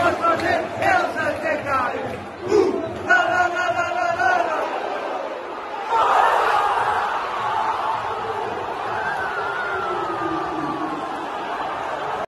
por fazer elas